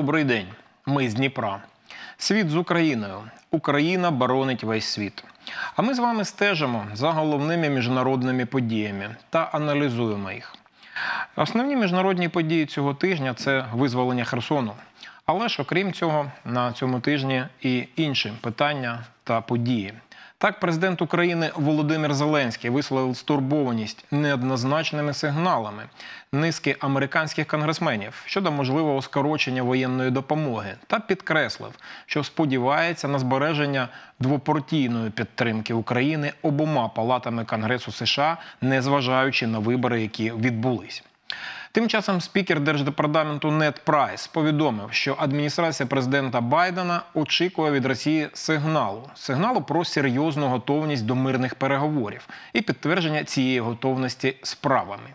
Добрий день. Ми з Дніпра. Світ з Україною. Україна боронить весь світ. А ми з вами стежимо за головними міжнародними подіями та аналізуємо їх. Основні міжнародні події цього тижня це визволення Херсону. Але ж, окрім цього, на цьому тижні і інші питання та події. Так, президент України Володимир Зеленський висловив стурбованість неоднозначними сигналами низки американських конгресменів щодо можливого скорочення воєнної допомоги та підкреслив, що сподівається на збереження двопартійної підтримки України обома палатами Конгресу США, незважаючи на вибори, які відбулись. Тим часом спікер держдепартаменту Нед Прайс повідомив, що адміністрація президента Байдена очікує від Росії сигналу сигналу про серйозну готовність до мирних переговорів і підтвердження цієї готовності справами.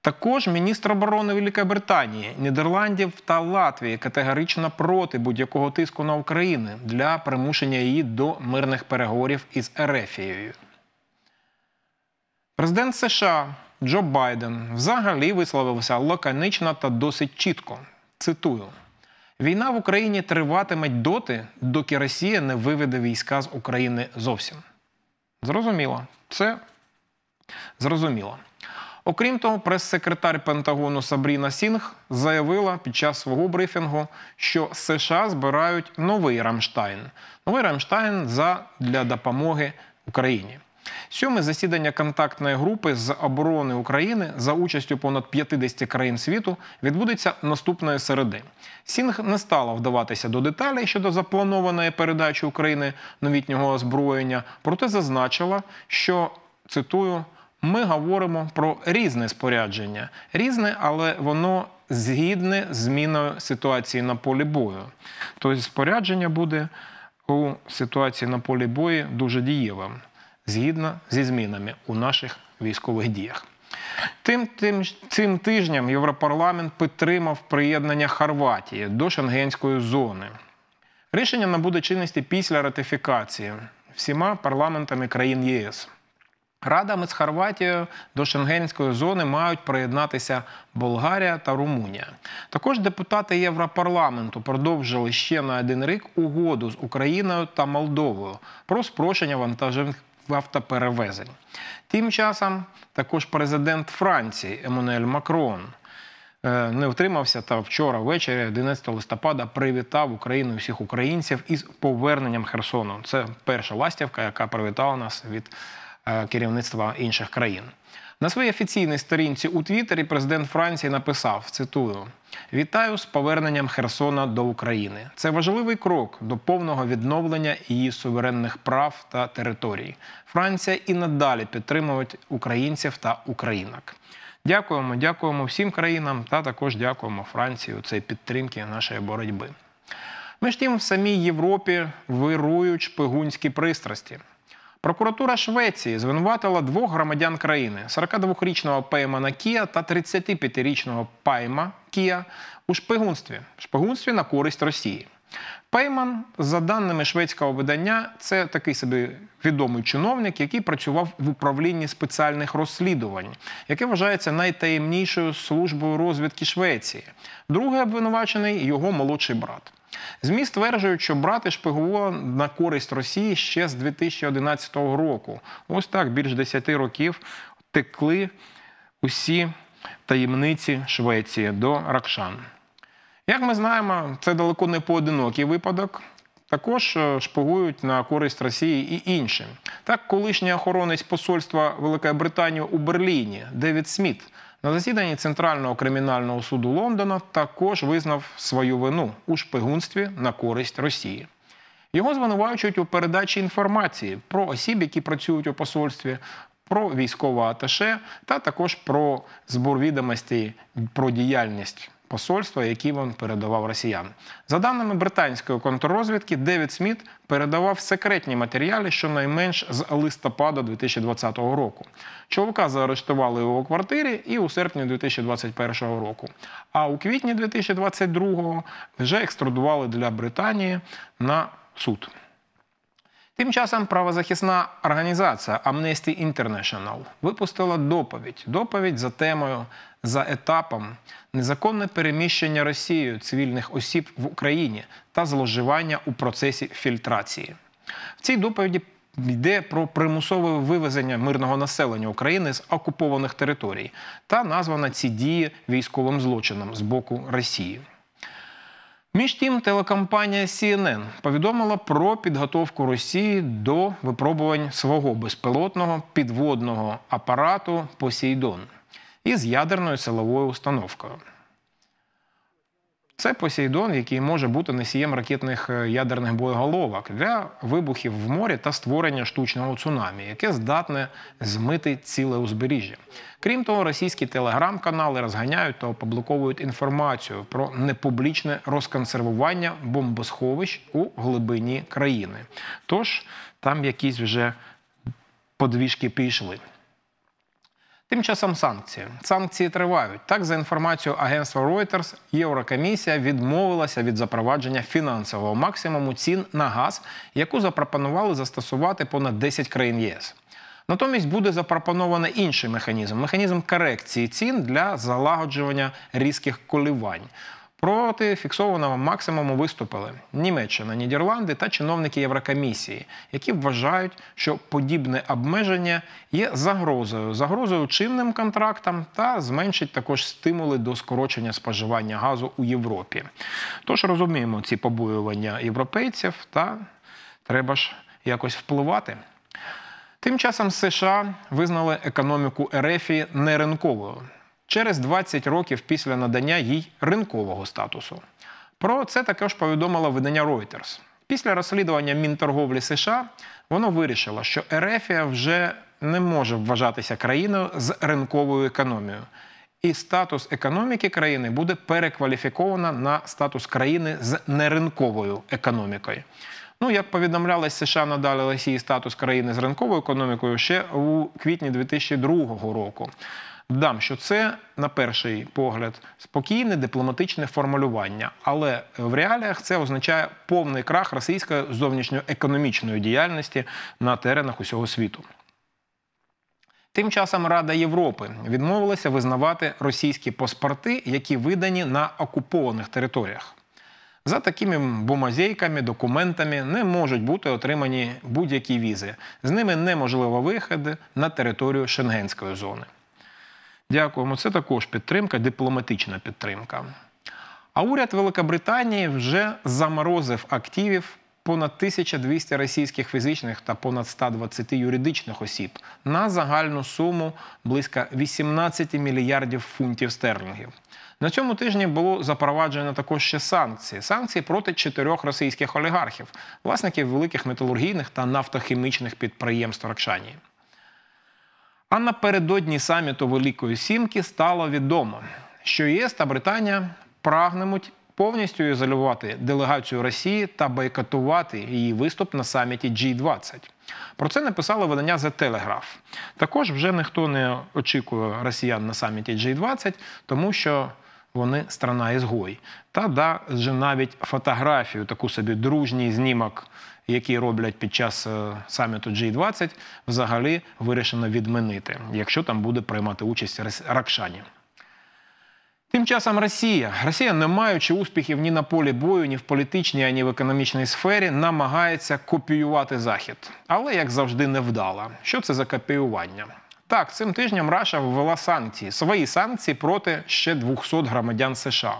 Також міністр оборони Великої Британії, Нідерландів та Латвії категорично проти будь-якого тиску на Україну для примушення її до мирних переговорів із Ерефією. Президент США Джо Байден взагалі висловився лаконично та досить чітко. Цитую: війна в Україні триватиме доти, доки Росія не виведе війська з України зовсім. Зрозуміло, це зрозуміло. Окрім того, прес-секретар Пентагону Сабріна Сінг заявила під час свого брифінгу, що США збирають новий Рамштайн. Новий Рамштайн для допомоги Україні. Сьоме засідання контактної групи з оборони України за участю понад 50 країн світу відбудеться наступної середи. Сінг не стала вдаватися до деталей щодо запланованої передачі України новітнього озброєння, проте зазначила, що цитую. Ми говоримо про різне спорядження, різне, але воно згідне з зміною ситуації на полі бою. Тобто спорядження буде у ситуації на полі бою дуже дієвим згідно зі змінами у наших військових діях. Тим, тим цим тижнем Європарламент підтримав приєднання Хорватії до Шенгенської зони. Рішення набуде чинності після ратифікації всіма парламентами країн ЄС. Радами з Хорватією до Шенгенської зони мають приєднатися Болгарія та Румунія. Також депутати Європарламенту продовжили ще на один рік угоду з Україною та Молдовою про спрощення вантажних автоперевезень. Тим часом також президент Франції Еммануель Макрон е, не втримався та вчора ввечері, 11 листопада, привітав Україну всіх українців із поверненням Херсону. Це перша ластівка, яка привітала нас від е, керівництва інших країн. На своїй офіційній сторінці у Твіттері президент Франції написав: цитую: Вітаю з поверненням Херсона до України. Це важливий крок до повного відновлення її суверенних прав та територій. Франція і надалі підтримує українців та українок. Дякуємо, дякуємо всім країнам та також дякуємо Франції у цій підтримки нашої боротьби. Між тим, в самій Європі вирують шпигунські пристрасті. Прокуратура Швеції звинуватила двох громадян країни: 42-річного Пеймана Кія та 35-річного Пайма Кія у шпигунстві, шпигунстві на користь Росії. Пейман, за даними шведського видання, це такий собі відомий чиновник, який працював в управлінні спеціальних розслідувань, яке вважається найтаємнішою службою розвідки Швеції. Другий обвинувачений його молодший брат. ЗМІ стверджують, що брати шпигували на користь Росії ще з 2011 року. Ось так більш 10 років текли усі таємниці Швеції до Ракшан. Як ми знаємо, це далеко не поодинокий випадок. Також е, шпигують на користь Росії і іншим. Так, колишній охоронець посольства Великої Британії у Берліні Девід Сміт на засіданні Центрального кримінального суду Лондона також визнав свою вину у шпигунстві на користь Росії. Його звинувачують у передачі інформації про осіб, які працюють у посольстві, про військове аташе, та також про збор відомостей про діяльність посольства, які він передавав росіян. За даними британської контррозвідки, Девід Сміт передавав секретні матеріали щонайменш з листопада 2020 року. Чоловіка заарештували у його квартирі і у серпні 2021 року. А у квітні 2022 вже екстрадували для Британії на суд. Тим часом правозахисна організація Amnesty International випустила доповідь. Доповідь за темою за етапом незаконне переміщення Росією цивільних осіб в Україні та зловживання у процесі фільтрації. В цій доповіді йде про примусове вивезення мирного населення України з окупованих територій та названа ці дії військовим злочином з боку Росії. Між тим, телекомпанія CNN повідомила про підготовку Росії до випробувань свого безпілотного підводного апарату Посейдон із ядерною силовою установкою. Це Посейдон, який може бути носієм ракетних е, ядерних боєголовок для вибухів в морі та створення штучного цунамі, яке здатне змити ціле узбережжя. Крім того, російські телеграм-канали розганяють та опубліковують інформацію про непублічне розконсервування бомбосховищ у глибині країни. Тож там якісь вже подвіжки пішли. Тим часом санкції. Санкції тривають. Так, за інформацією агентства Reuters, Єврокомісія відмовилася від запровадження фінансового максимуму цін на газ, яку запропонували застосувати понад 10 країн ЄС. Натомість буде запропоновано інший механізм механізм корекції цін для залагоджування різких коливань. Проти фіксованого максимуму виступили Німеччина, Нідерланди та чиновники Єврокомісії, які вважають, що подібне обмеження є загрозою, загрозою чинним контрактам та зменшить також стимули до скорочення споживання газу у Європі. Тож розуміємо ці побоювання європейців та треба ж якось впливати. Тим часом США визнали економіку Ерефії неринковою через 20 років після надання їй ринкового статусу. Про це також повідомило видання Reuters. Після розслідування Мінторговлі США воно вирішило, що Ерефія вже не може вважатися країною з ринковою економією. І статус економіки країни буде перекваліфіковано на статус країни з неринковою економікою. Ну, як повідомлялось, США надали Росії статус країни з ринковою економікою ще у квітні 2002 року. Дам, що це на перший погляд спокійне дипломатичне формулювання, але в реаліях це означає повний крах російської зовнішньоекономічної діяльності на теренах усього світу. Тим часом Рада Європи відмовилася визнавати російські паспорти, які видані на окупованих територіях. За такими бумазейками, документами не можуть бути отримані будь-які візи. З ними неможливо виходи на територію Шенгенської зони. Дякуємо. Це також підтримка, дипломатична підтримка. А уряд Великобританії вже заморозив активів понад 1200 російських фізичних та понад 120 юридичних осіб на загальну суму близько 18 мільярдів фунтів стерлінгів. На цьому тижні було запроваджено також ще санкції. Санкції проти чотирьох російських олігархів, власників великих металургійних та нафтохімічних підприємств Ракшанії. А напередодні саміту Великої Сімки стало відомо, що ЄС та Британія прагнемуть повністю ізолювати делегацію Росії та бойкотувати її виступ на саміті G20. Про це написало видання The Telegraph. Також вже ніхто не очікує росіян на саміті G20, тому що вони страна ізгой. Та да, вже навіть фотографію, таку собі дружній знімок які роблять під час е, саміту G20, взагалі вирішено відмінити, якщо там буде приймати участь Ракшані. Тим часом Росія, Росія, не маючи успіхів ні на полі бою, ні в політичній, ані в економічній сфері, намагається копіювати Захід. Але, як завжди, не вдала. Що це за копіювання? Так, цим тижнем Раша ввела санкції, свої санкції проти ще 200 громадян США.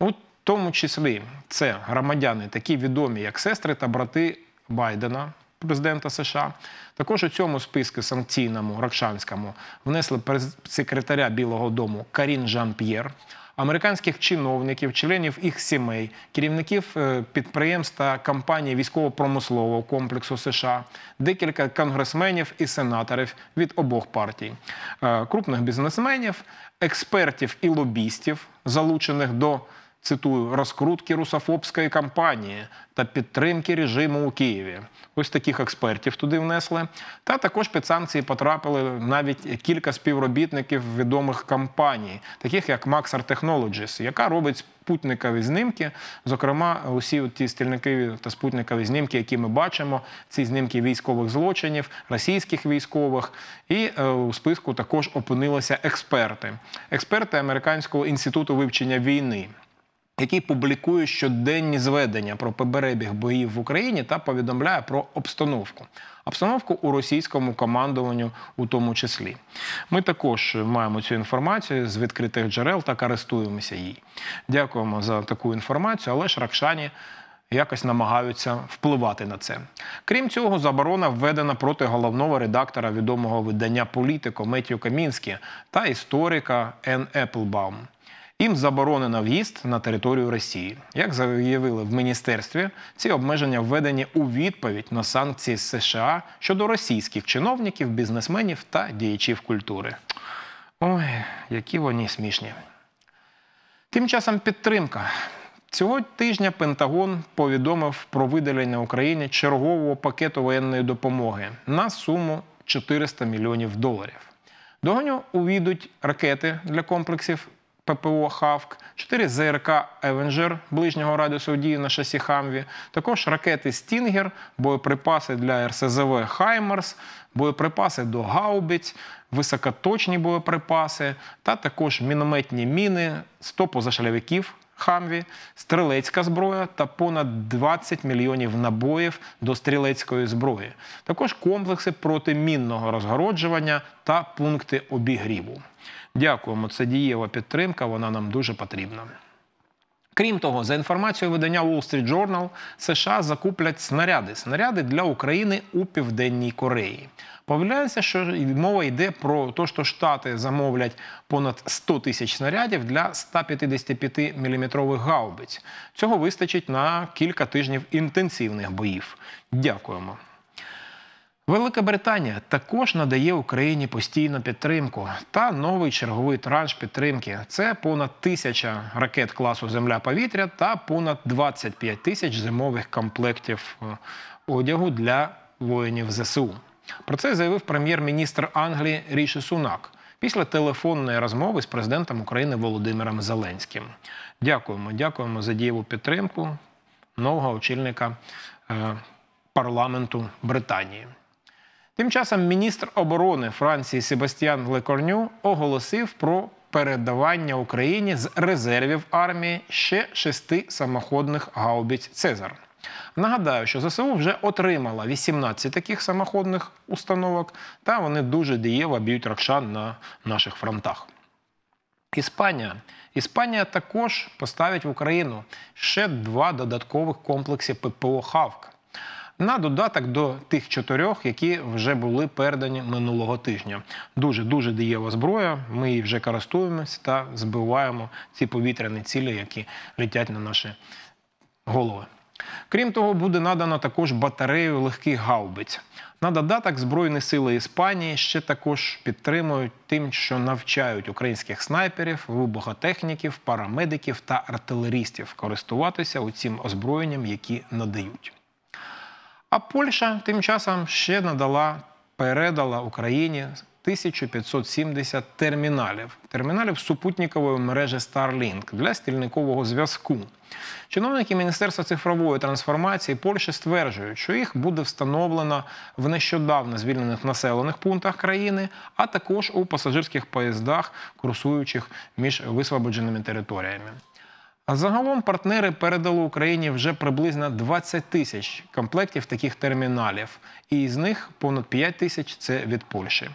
У тому числі це громадяни, такі відомі, як сестри та брати Байдена, президента США. Також у цьому списку санкційному Ракшанському внесли секретаря Білого Дому Карін Жан П'єр. Американських чиновників, членів їх сімей, керівників е, підприємств та компаній військово-промислового комплексу США, декілька конгресменів і сенаторів від обох партій, е, крупних бізнесменів, експертів і лобістів, залучених до цитую, розкрутки русофобської кампанії та підтримки режиму у Києві. Ось таких експертів туди внесли. Та також під санкції потрапили навіть кілька співробітників відомих компаній, таких як Maxar Technologies, яка робить спутникові знімки. Зокрема, усі ті стільникові та спутникові знімки, які ми бачимо, ці знімки військових злочинів, російських військових. І е, у списку також опинилися експерти, експерти Американського інституту вивчення війни який публікує щоденні зведення про перебіг боїв в Україні та повідомляє про обстановку. Обстановку у російському командуванню, у тому числі. Ми також маємо цю інформацію з відкритих джерел та користуємося їй. Дякуємо за таку інформацію, але ж Ракшані якось намагаються впливати на це. Крім цього, заборона введена проти головного редактора відомого видання Політико Меттю Камінські та історика Ен Еплбаум. Їм заборонено в'їзд на територію Росії. Як заявили в міністерстві, ці обмеження введені у відповідь на санкції США щодо російських чиновників, бізнесменів та діячів культури. Ой, які вони смішні. Тим часом підтримка. Цього тижня Пентагон повідомив про виділення Україні чергового пакету воєнної допомоги на суму 400 мільйонів доларів. До нього увійдуть ракети для комплексів ППО Хавк, 4 ЗРК Avenger ближнього радіусу дії на шасі Humvee, також ракети Stinger, боєприпаси для РСЗВ Хаймерс, боєприпаси до гаубиць, високоточні боєприпаси, та також мінометні міни, 100 позашлявиків Хамві, стрілецька зброя та понад 20 мільйонів набоїв до стрілецької зброї. Також комплекси протимінного розгороджування та пункти обігріву. Дякуємо, це дієва підтримка, вона нам дуже потрібна. Крім того, за інформацією видання Wall Street Journal, США закуплять снаряди снаряди для України у Південній Кореї. Повідомляється, що мова йде про те, що Штати замовлять понад 100 тисяч снарядів для 155 мм гаубиць. Цього вистачить на кілька тижнів інтенсивних боїв. Дякуємо. Велика Британія також надає Україні постійну підтримку та новий черговий транш підтримки. Це понад тисяча ракет класу Земля-повітря та понад 25 тисяч зимових комплектів е, одягу для воїнів ЗСУ. Про це заявив прем'єр-міністр Англії Ріші Сунак після телефонної розмови з президентом України Володимиром Зеленським. Дякуємо, дякуємо за дієву підтримку нового очільника е, парламенту Британії. Тим часом міністр оборони Франції Себастьян Лекорню оголосив про передавання Україні з резервів армії ще шести самоходних гаубиць Цезар. Нагадаю, що ЗСУ вже отримала 18 таких самоходних установок, та вони дуже дієво б'ють ракшан на наших фронтах. Іспанія. Іспанія також поставить в Україну ще два додаткових комплекси ППО Хавк на додаток до тих чотирьох, які вже були передані минулого тижня. Дуже дуже дієва зброя. Ми її вже користуємося та збиваємо ці повітряні цілі, які летять на наші голови. Крім того, буде надано також батарею легких гаубиць. На додаток Збройні сили Іспанії ще також підтримують тим, що навчають українських снайперів, вибухотехніків, парамедиків та артилерістів користуватися цим озброєнням, які надають. А Польща тим часом ще надала, передала Україні 1570 терміналів, терміналів супутникової мережі Starlink для стільникового зв'язку. Чиновники Міністерства цифрової трансформації Польщі стверджують, що їх буде встановлено в нещодавно звільнених населених пунктах країни, а також у пасажирських поїздах, курсуючих між висвободженими територіями. А загалом партнери передали Україні вже приблизно 20 тисяч комплектів таких терміналів, і з них понад 5 тисяч це від Польщі.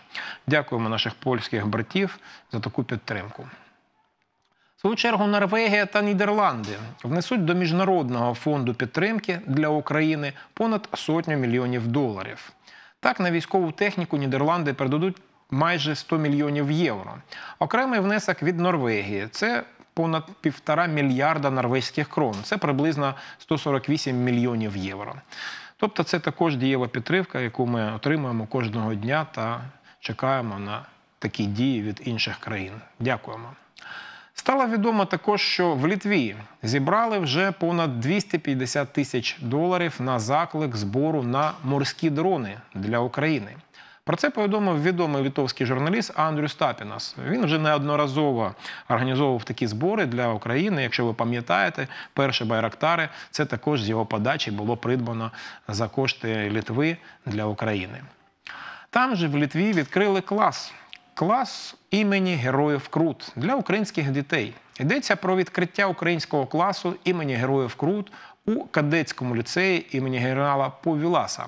Дякуємо наших польських братів за таку підтримку. В свою чергу Норвегія та Нідерланди внесуть до міжнародного фонду підтримки для України понад сотню мільйонів доларів. Так, на військову техніку Нідерланди передадуть майже 100 мільйонів євро. Окремий внесок від Норвегії це понад півтора мільярда норвезьких крон. Це приблизно 148 мільйонів євро. Тобто, це також дієва підтримка, яку ми отримуємо кожного дня та чекаємо на такі дії від інших країн. Дякуємо. Стало відомо також, що в Літві зібрали вже понад 250 тисяч доларів на заклик збору на морські дрони для України. Про це повідомив відомий литовський журналіст Андрю Стапінас. Він вже неодноразово організовував такі збори для України. Якщо ви пам'ятаєте, перші байрактари це також з його подачі було придбано за кошти Литви для України. Там же в Літві відкрили клас. Клас імені Героїв Крут для українських дітей. Йдеться про відкриття українського класу імені Героїв Крут у кадетському ліцеї імені генерала Повіласа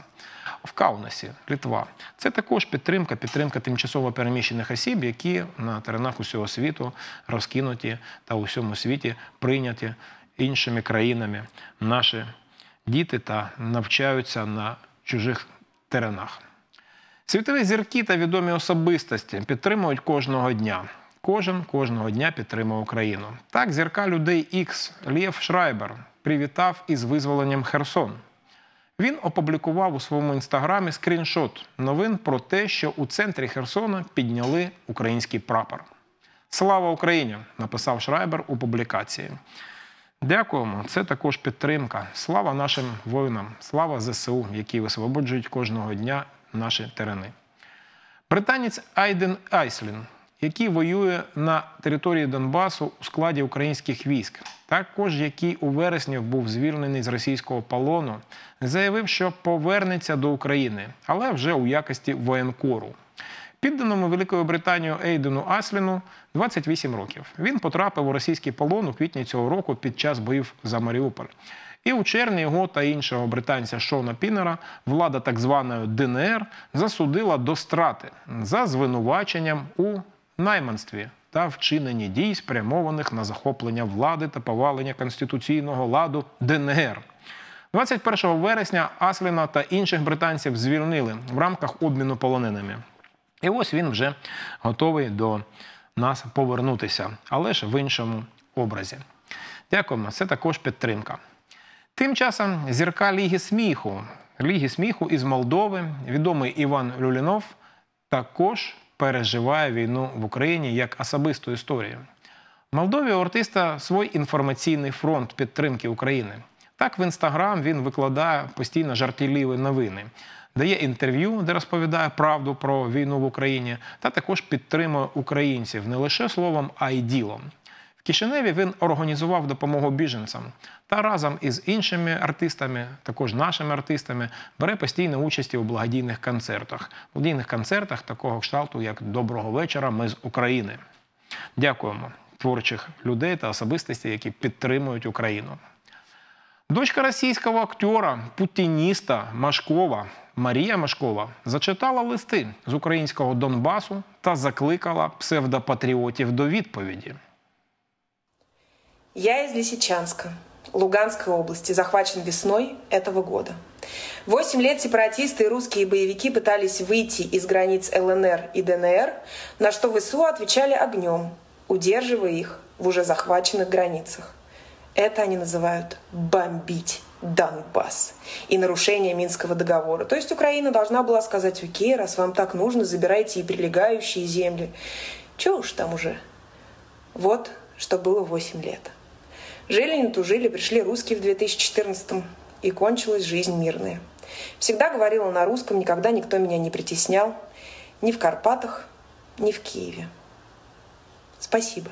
в Каунасі, Литва. Це також підтримка, підтримка тимчасово переміщених осіб, які на теренах усього світу розкинуті та у всьому світі прийняті іншими країнами. Наші діти та навчаються на чужих теренах. Світові зірки та відомі особистості підтримують кожного дня. Кожен кожного дня підтримує Україну. Так, зірка людей Ікс Лєв Шрайбер привітав із визволенням Херсон. Він опублікував у своєму інстаграмі скріншот новин про те, що у центрі Херсона підняли український прапор. Слава Україні! написав Шрайбер у публікації. Дякуємо, це також підтримка. Слава нашим воїнам, слава ЗСУ, які висвободжують кожного дня наші терени. Британець Айден Айслін, який воює на території Донбасу у складі українських військ, також який у вересні був звільнений з російського полону, заявив, що повернеться до України, але вже у якості воєнкору. Підданому Великою Британією Ейдену Асліну 28 років. Він потрапив у російський полон у квітні цього року під час боїв за Маріуполь. І у червні його та іншого британця Шона Пінера влада так званої ДНР засудила до страти за звинуваченням у найманстві та вчиненні дій, спрямованих на захоплення влади та повалення конституційного ладу ДНР. 21 вересня Асліна та інших британців звільнили в рамках обміну полоненими. І ось він вже готовий до нас повернутися, але ж в іншому образі. Дякуємо, це також підтримка. Тим часом зірка Ліги сміху. Ліги сміху із Молдови, відомий Іван Люлінов, також переживає війну в Україні як особисту історію. В Молдові у артиста свій інформаційний фронт підтримки України. Так, в інстаграм він викладає постійно жартівливі новини, дає інтерв'ю, де розповідає правду про війну в Україні, та також підтримує українців не лише словом, а й ділом. В Кишиневі він організував допомогу біженцям та разом із іншими артистами, також нашими артистами, бере постійну участь у благодійних концертах, благодійних концертах такого кшталту, як Доброго вечора. Ми з України. Дякуємо творчих людей та особистостей, які підтримують Україну. Дочка російського актера, путініста Машкова Марія Машкова зачитала листи з українського Донбасу та закликала псевдопатріотів до відповіді. Я из Лисичанска, Луганской области, захвачен весной этого года. Восемь лет сепаратисты и русские боевики пытались выйти из границ ЛНР и ДНР, на что ВСУ отвечали огнем, удерживая их в уже захваченных границах. Это они называют «бомбить Донбасс» и нарушение Минского договора. То есть Украина должна была сказать «Окей, раз вам так нужно, забирайте и прилегающие земли». Чего уж там уже. Вот что было 8 лет. Жили, не тужили, пришли русские в 2014 и кончилась жизнь мирная. Всегда говорила на русском, никогда никто меня не притеснял. Ни в Карпатах, ни в Киеве. Спасибо.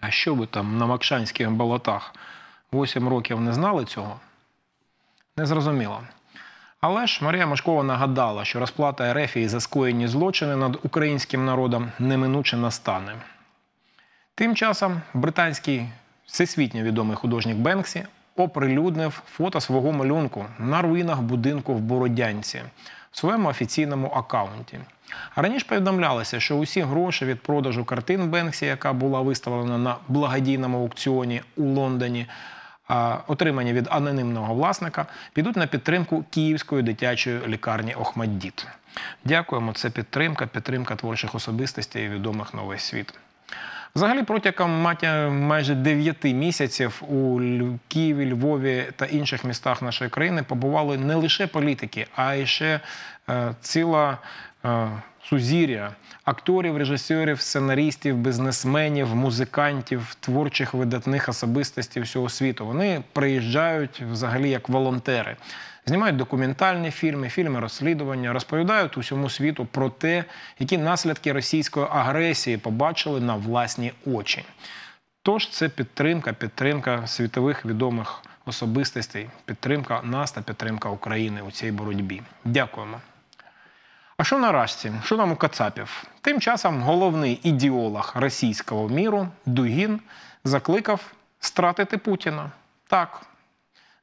А що ви там на Макшанських болотах 8 років не знали цього? Не зрозуміло. Але ж Марія Машкова нагадала, що розплата Ерефії за скоєні злочини над українським народом неминуче настане. Тим часом британський всесвітньо відомий художник Бенксі оприлюднив фото свого малюнку на руїнах будинку в Бородянці в своєму офіційному аккаунті. Раніше повідомлялося, що усі гроші від продажу картин Бенксі, яка була виставлена на благодійному аукціоні у Лондоні, отримані від анонимного власника, підуть на підтримку Київської дитячої лікарні Охмаддіт. Дякуємо. Це підтримка, підтримка творчих особистостей і відомих весь світ. Взагалі, протягом майже 9 місяців у Києві, Львові та інших містах нашої країни побували не лише політики, а й ще е, ціла е, сузір'я акторів, режисерів, сценарістів, бізнесменів, музикантів, творчих видатних особистостей всього світу. Вони приїжджають взагалі як волонтери. Знімають документальні фільми, фільми розслідування, розповідають усьому світу про те, які наслідки російської агресії побачили на власні очі. Тож це підтримка, підтримка світових відомих особистостей, підтримка нас та підтримка України у цій боротьбі. Дякуємо. А що на Рашці? Що там у Кацапів? Тим часом головний ідеолог російського міру Дугін закликав стратити Путіна. Так.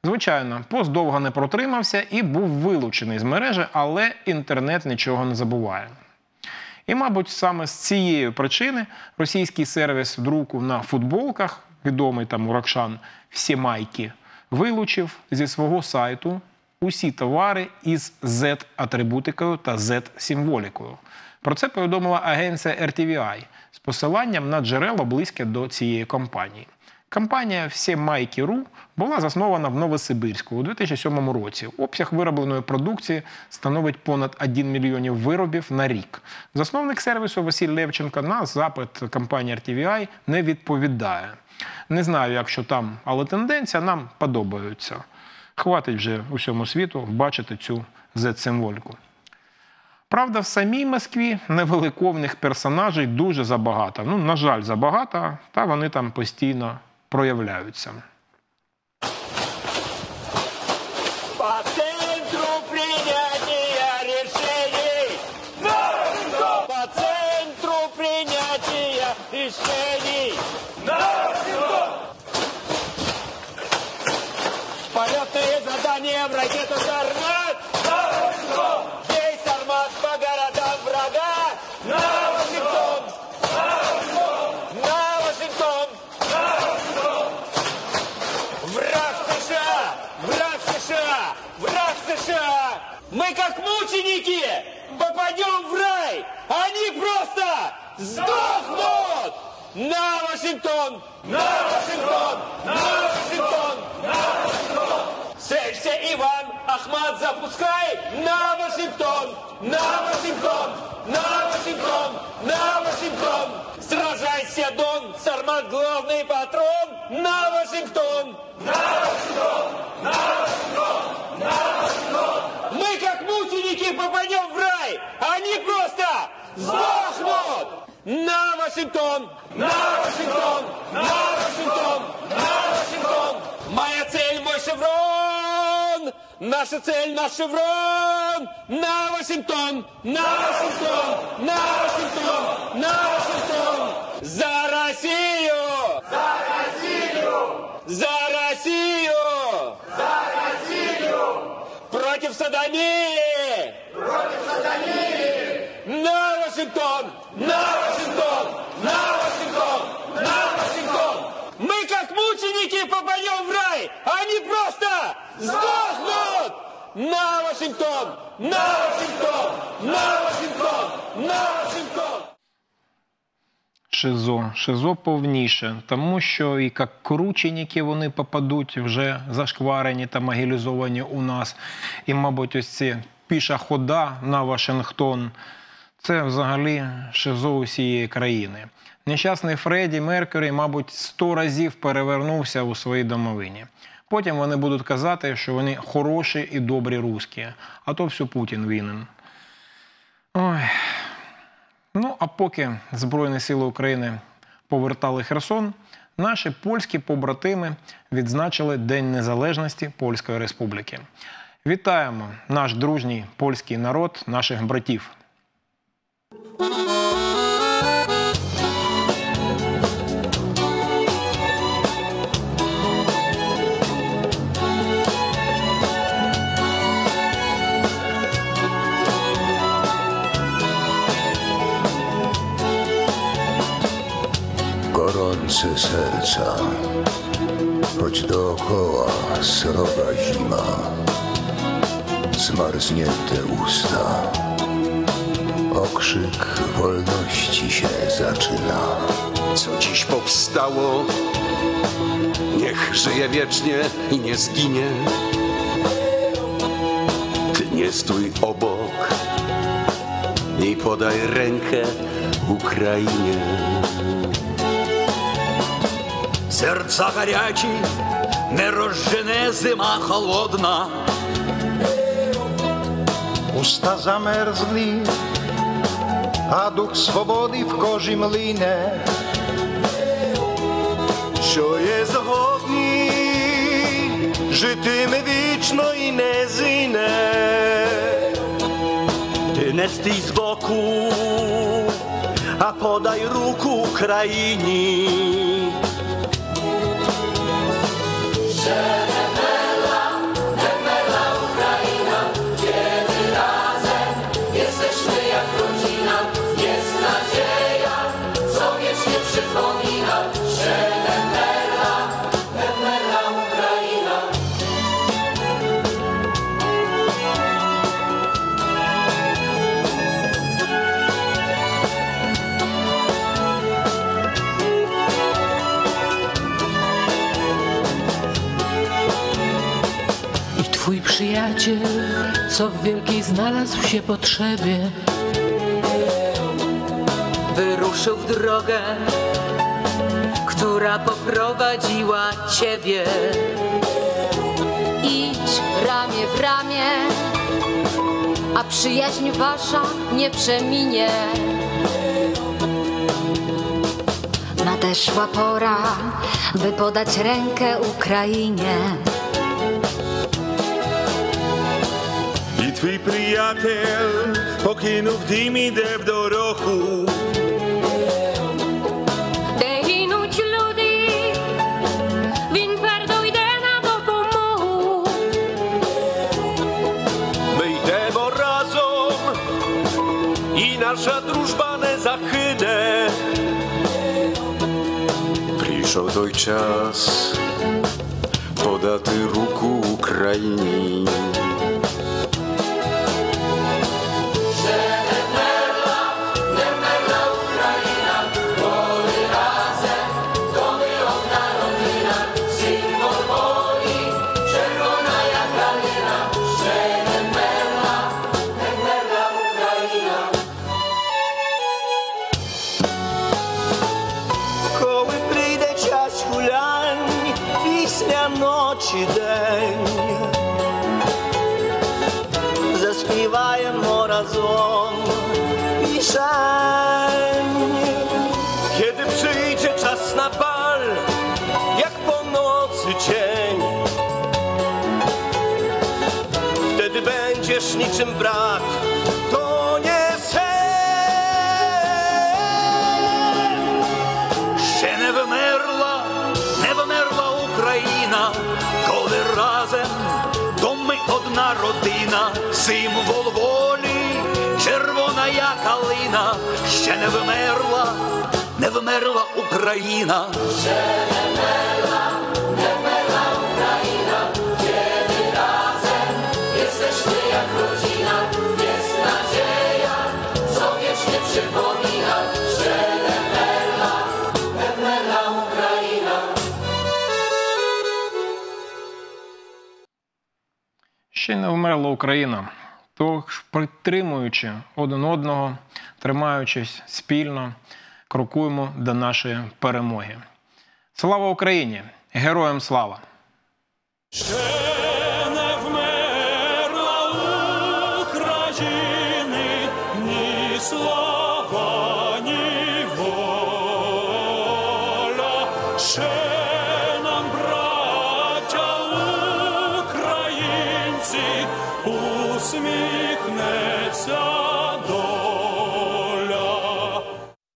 Звичайно, пост довго не протримався і був вилучений з мережі, але інтернет нічого не забуває. І, мабуть, саме з цієї причини російський сервіс друку на футболках, відомий там Уракшан всі майки, вилучив зі свого сайту усі товари із Z-атрибутикою та Z-символікою. Про це повідомила агенція RTVI з посиланням на джерело близьке до цієї компанії. Компанія «Всі майки.ру» була заснована в Новосибирську у 2007 році. Обсяг виробленої продукції становить понад 1 мільйонів виробів на рік. Засновник сервісу Василь Левченко на запит компанії RTVI не відповідає. Не знаю, як що там, але тенденція нам подобається. Хватить вже усьому світу бачити цю Z-символіку. Правда, в самій Москві невеликовних персонажей дуже забагато. Ну, на жаль, забагато, та вони там постійно проявляються. Мы как мученики попадем в рай! Они просто сдохнут! На Вашингтон! На Вашингтон! На Вашингтон! На Вашингтон! Целься, Иван! Ахмат, запускай! На Вашингтон! На Вашингтон! На Вашингтон! На Вашингтон! Сражайся, Дон! Сармат, главный патрон! На Вашингтон! Мы как мученики попадем в рай! Они просто сдохнут! На Вашингтон! На Вашингтон! На Вашингтон! На Вашингтон! Моя цель, мой шеврон! Наша цель, наш шеврон! На Вашингтон! На Вашингтон! На Вашингтон! На Вашингтон! За Россию! За Россию! За Россию! Против садомии! Против садомии! На Вашингтон! На Вашингтон! На Вашингтон! На Вашингтон! Мы как мученики попадем в рай! Они просто сдохнут! На Вашингтон! На Вашингтон! На Вашингтон! На Вашингтон! Шизо. Шизо повніше, тому що і як крученики вони попадуть вже зашкварені та могилізовані у нас. І, мабуть, ось ці піша хода на Вашингтон. Це взагалі шизо усієї країни. Нещасний Фредді Меркюрі, мабуть, сто разів перевернувся у своїй домовині. Потім вони будуть казати, що вони хороші і добрі русські, а то все Путін винен. Ой. Ну, а поки Збройні Сили України повертали Херсон, наші польські побратими відзначили День Незалежності Польської Республіки. Вітаємо наш дружній польський народ, наших братів. Gorące serca, choć dookoła sroga zima, zmarznięte usta, okrzyk wolności się zaczyna. co dziś powstało, niech żyje wiecznie i nie zginie. Ty nie stój obok, podaj rękę Ukrainie. Серця гарячі, не розжене зима холодна. Usta zamerzli, a дух свободи в кожі млине. Що є згодні, житиме вічно і не зине. Ти не стій збоку, а подай руку Україні. Co w wielkiej znalazł się potrzebie, wyruszył w drogę, która poprowadziła ciebie. Idź ramię w ramię, a przyjaźń wasza nie przeminie. Nadeszła pora, by podać rękę Ukrainie. Твій приятель покинув дім іде в дорогу. Де гинуть люди, він твердо йде на допомогу. Ми йдемо разом, і наша дружба не захине. Прийшов той час подати руку Україні. ночі день, заспіваємо разом пісень. Kiedy przyjdzie czas na bal, jak po nocy cień, wtedy będziesz niczym brat, Ми одна родина, символ волі, червона я калина, ще не вмерла, не вмерла Україна. Ще не вмерла Україна. Тож, підтримуючи один одного, тримаючись спільно, крокуємо до нашої перемоги. Слава Україні! Героям слава!